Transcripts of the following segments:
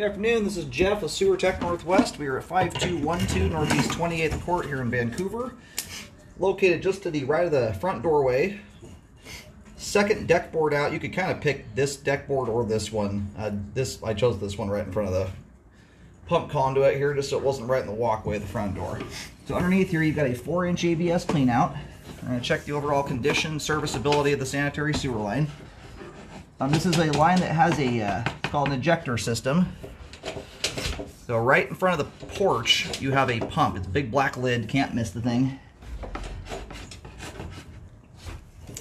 Good afternoon, this is Jeff with Sewer Tech Northwest. We are at 5212 Northeast 28th Court here in Vancouver. Located just to the right of the front doorway. Second deck board out. You could kind of pick this deck board or this one. Uh, this I chose this one right in front of the pump conduit here just so it wasn't right in the walkway of the front door. So underneath here you've got a 4 inch ABS clean out. We're going to check the overall condition, serviceability of the sanitary sewer line. Um, this is a line that has a uh, called an ejector system. So right in front of the porch, you have a pump. It's a big black lid, can't miss the thing.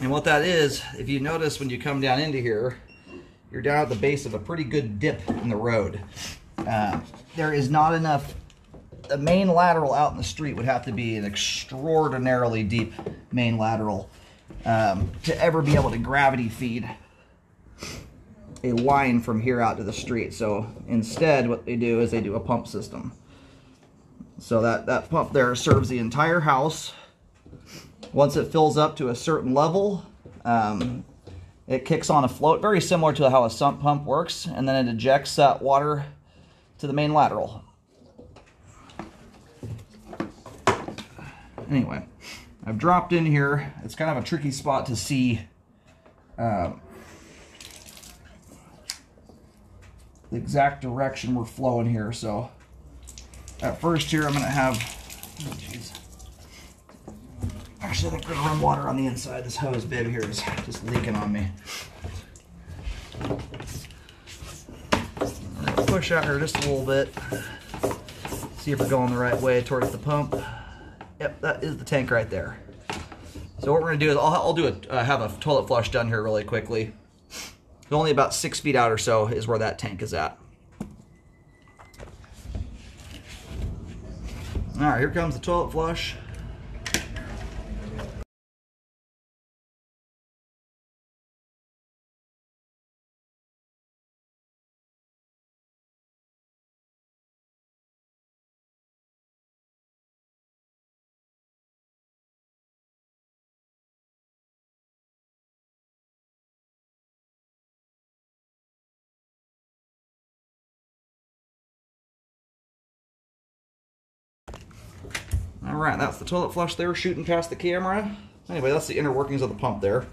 And what that is, if you notice when you come down into here, you're down at the base of a pretty good dip in the road. Uh, there is not enough, the main lateral out in the street would have to be an extraordinarily deep main lateral um, to ever be able to gravity feed a line from here out to the street. So instead, what they do is they do a pump system. So that, that pump there serves the entire house. Once it fills up to a certain level, um, it kicks on a float, very similar to how a sump pump works, and then it ejects that water to the main lateral. Anyway, I've dropped in here. It's kind of a tricky spot to see um, the exact direction we're flowing here. So at first here, I'm going to have, oh. Actually, I think going to run water on the inside. This hose bib here is just leaking on me. push out here just a little bit. See if we're going the right way towards the pump. Yep, that is the tank right there. So what we're to do is I'll, I'll do a, uh, have a toilet flush done here really quickly. Only about six feet out or so is where that tank is at. All right, here comes the toilet flush. Right, that's the toilet flush there shooting past the camera. Anyway, that's the inner workings of the pump there.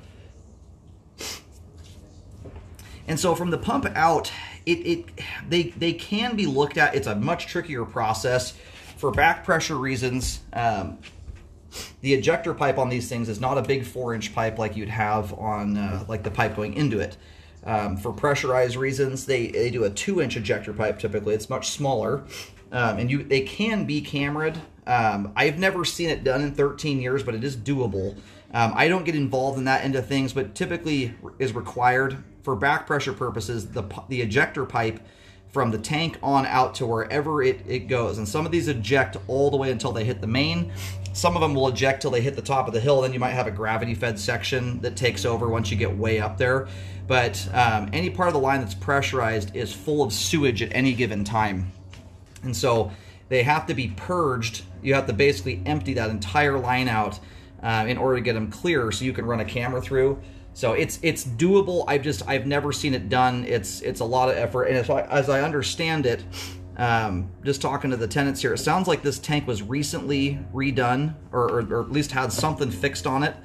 And so from the pump out, it, it they they can be looked at. It's a much trickier process for back pressure reasons. Um, the ejector pipe on these things is not a big four inch pipe like you'd have on uh, like the pipe going into it. Um, for pressurized reasons, they, they do a two inch ejector pipe typically. It's much smaller. Um, and you they can be cameraed. Um, I've never seen it done in 13 years, but it is doable. Um, I don't get involved in that end of things, but typically is required for back pressure purposes. The the ejector pipe from the tank on out to wherever it, it goes, and some of these eject all the way until they hit the main. Some of them will eject till they hit the top of the hill. Then you might have a gravity fed section that takes over once you get way up there. But um, any part of the line that's pressurized is full of sewage at any given time. And so they have to be purged. You have to basically empty that entire line out uh, in order to get them clear so you can run a camera through. So it's it's doable. I've just I've never seen it done. It's it's a lot of effort, and as I, as I understand it, um, just talking to the tenants here, it sounds like this tank was recently redone, or, or, or at least had something fixed on it.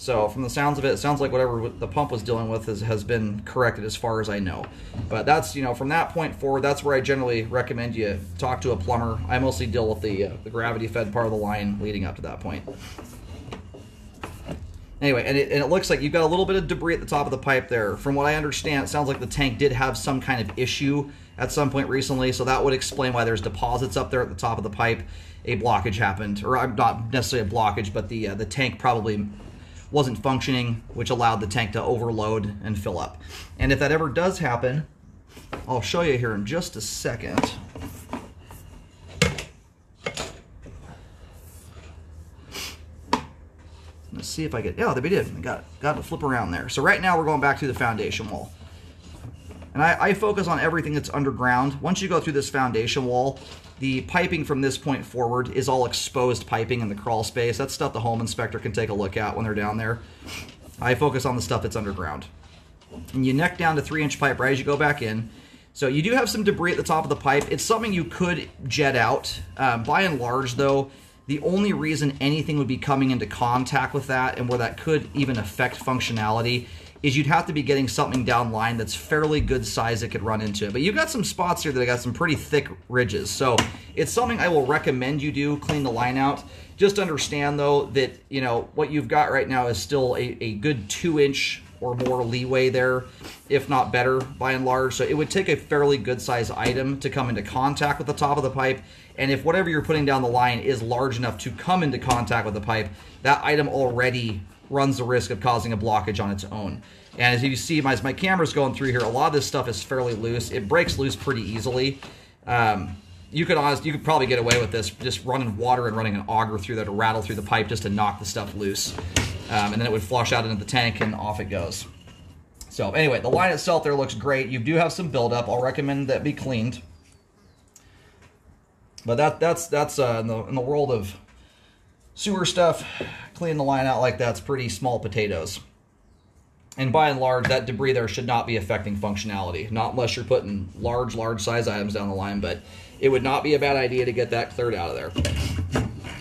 So from the sounds of it, it sounds like whatever the pump was dealing with is, has been corrected as far as I know. But that's, you know, from that point forward, that's where I generally recommend you talk to a plumber. I mostly deal with the, uh, the gravity fed part of the line leading up to that point. Anyway, and it, and it looks like you've got a little bit of debris at the top of the pipe there. From what I understand, it sounds like the tank did have some kind of issue at some point recently, so that would explain why there's deposits up there at the top of the pipe. A blockage happened, or uh, not necessarily a blockage, but the uh, the tank probably wasn't functioning, which allowed the tank to overload and fill up. And if that ever does happen, I'll show you here in just a second. Let's see if I get, yeah, there we did. Got, got to flip around there. So right now we're going back to the foundation wall. And I, I, focus on everything that's underground. Once you go through this foundation wall, the piping from this point forward is all exposed piping in the crawl space. That's stuff the home inspector can take a look at when they're down there. I focus on the stuff that's underground. And you neck down to three inch pipe right as you go back in. So you do have some debris at the top of the pipe. It's something you could jet out. Um, by and large, though, the only reason anything would be coming into contact with that and where that could even affect functionality is you'd have to be getting something down line that's fairly good size that could run into it. But you've got some spots here that I got some pretty thick ridges. So it's something I will recommend you do, clean the line out. Just understand though that, you know, what you've got right now is still a, a good two inch or more leeway there, if not better by and large. So it would take a fairly good size item to come into contact with the top of the pipe. And if whatever you're putting down the line is large enough to come into contact with the pipe, that item already runs the risk of causing a blockage on its own. And as you see, as my camera's going through here, a lot of this stuff is fairly loose. It breaks loose pretty easily. Um, you could honest, you could probably get away with this just running water and running an auger through there to rattle through the pipe just to knock the stuff loose. Um, and then it would flush out into the tank and off it goes. So anyway, the line itself there looks great. You do have some buildup. I'll recommend that be cleaned. But that that's that's uh, in, the, in the world of sewer stuff, cleaning the line out like that's pretty small potatoes. And by and large, that debris there should not be affecting functionality, not unless you're putting large, large size items down the line. But it would not be a bad idea to get that cleared out of there.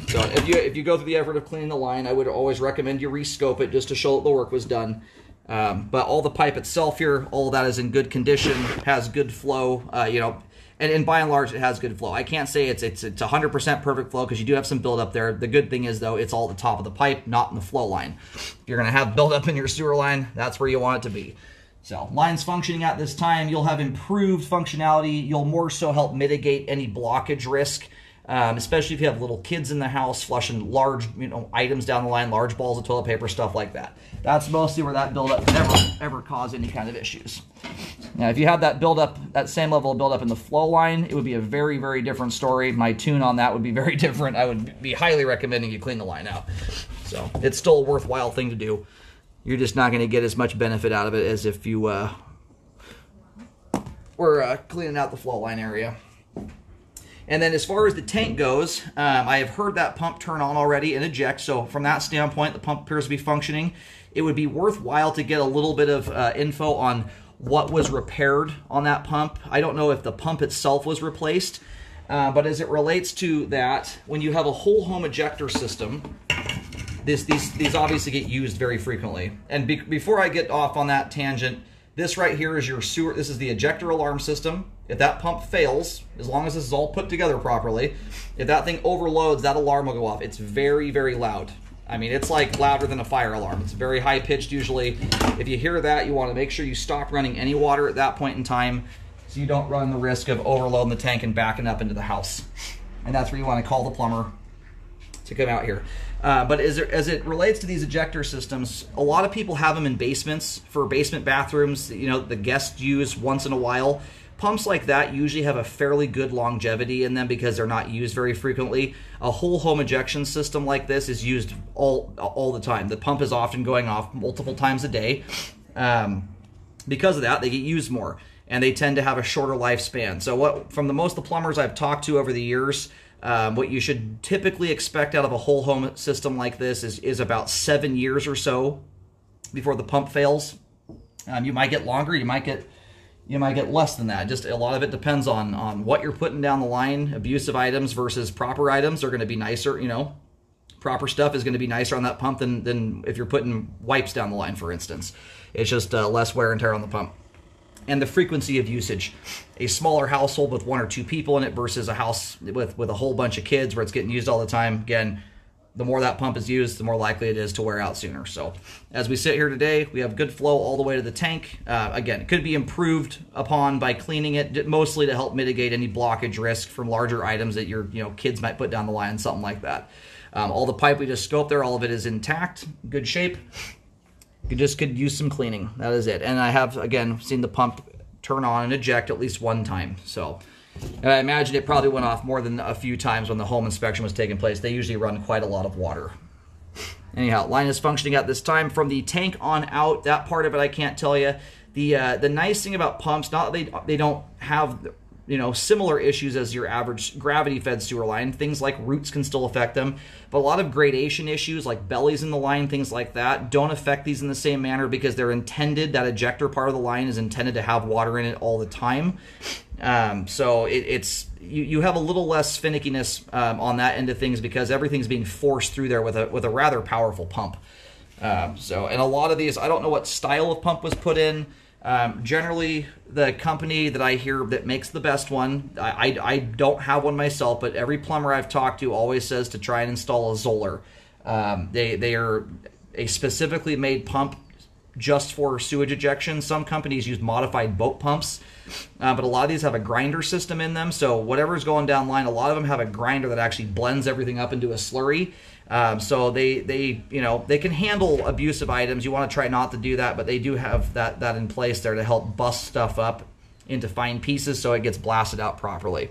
So if you if you go through the effort of cleaning the line, I would always recommend you rescope it just to show that the work was done. Um, but all the pipe itself here, all that is in good condition, has good flow. Uh, you know, and, and by and large, it has good flow. I can't say it's it's it's 100% perfect flow because you do have some buildup there. The good thing is though, it's all at the top of the pipe, not in the flow line. If you're gonna have buildup in your sewer line, that's where you want it to be. So lines functioning at this time, you'll have improved functionality. You'll more so help mitigate any blockage risk. Um, especially if you have little kids in the house flushing large you know items down the line, large balls of toilet paper, stuff like that. That's mostly where that buildup can ever ever cause any kind of issues. Now, if you have that buildup, that same level of buildup in the flow line, it would be a very very different story. My tune on that would be very different. I would be highly recommending you clean the line out. So it's still a worthwhile thing to do. You're just not going to get as much benefit out of it as if you uh, were uh, cleaning out the flow line area. And then as far as the tank goes, um, I have heard that pump turn on already and eject. So from that standpoint, the pump appears to be functioning. It would be worthwhile to get a little bit of uh, info on what was repaired on that pump. I don't know if the pump itself was replaced, uh, but as it relates to that, when you have a whole home ejector system, this, these, these obviously get used very frequently. And be, before I get off on that tangent, this right here is your sewer, this is the ejector alarm system. If that pump fails, as long as this is all put together properly, if that thing overloads, that alarm will go off. It's very, very loud. I mean, it's like louder than a fire alarm. It's very high pitched usually. If you hear that, you want to make sure you stop running any water at that point in time so you don't run the risk of overloading the tank and backing up into the house. And that's where you want to call the plumber to come out here. Uh, but as it, as it relates to these ejector systems, a lot of people have them in basements for basement bathrooms. You know, the guests use once in a while. Pumps like that usually have a fairly good longevity in them because they're not used very frequently. A whole home ejection system like this is used all all the time. The pump is often going off multiple times a day. Um, because of that, they get used more and they tend to have a shorter lifespan. So, what from the most of the plumbers I've talked to over the years, um, what you should typically expect out of a whole home system like this is is about seven years or so before the pump fails. Um, you might get longer. You might get you might get less than that. Just a lot of it depends on on what you're putting down the line. Abusive items versus proper items are going to be nicer. You know, proper stuff is going to be nicer on that pump than than if you're putting wipes down the line, for instance. It's just uh, less wear and tear on the pump. And the frequency of usage. A smaller household with one or two people in it versus a house with with a whole bunch of kids where it's getting used all the time. Again, the more that pump is used, the more likely it is to wear out sooner. So, as we sit here today, we have good flow all the way to the tank. Uh, again, it could be improved upon by cleaning it, mostly to help mitigate any blockage risk from larger items that your you know kids might put down the line, something like that. Um, all the pipe we just scoped there, all of it is intact, good shape. You just could use some cleaning. That is it. And I have again seen the pump turn on and eject at least one time. So. And I imagine it probably went off more than a few times when the home inspection was taking place. They usually run quite a lot of water. Anyhow, line is functioning at this time. From the tank on out, that part of it I can't tell you. The uh, the nice thing about pumps, not they they don't have you know similar issues as your average gravity fed sewer line things like roots can still affect them but a lot of gradation issues like bellies in the line things like that don't affect these in the same manner because they're intended that ejector part of the line is intended to have water in it all the time um, so it, it's you, you have a little less finickiness um, on that end of things because everything's being forced through there with a with a rather powerful pump um, so and a lot of these i don't know what style of pump was put in um, generally, the company that I hear that makes the best one, I, I, I, don't have one myself, but every plumber I've talked to always says to try and install a Zoeller. Um, they, they are a specifically made pump just for sewage ejection. Some companies use modified boat pumps, uh, but a lot of these have a grinder system in them. So whatever's going down line, a lot of them have a grinder that actually blends everything up into a slurry. Um, so they they you know they can handle abusive items. You want to try not to do that, but they do have that that in place there to help bust stuff up into fine pieces so it gets blasted out properly.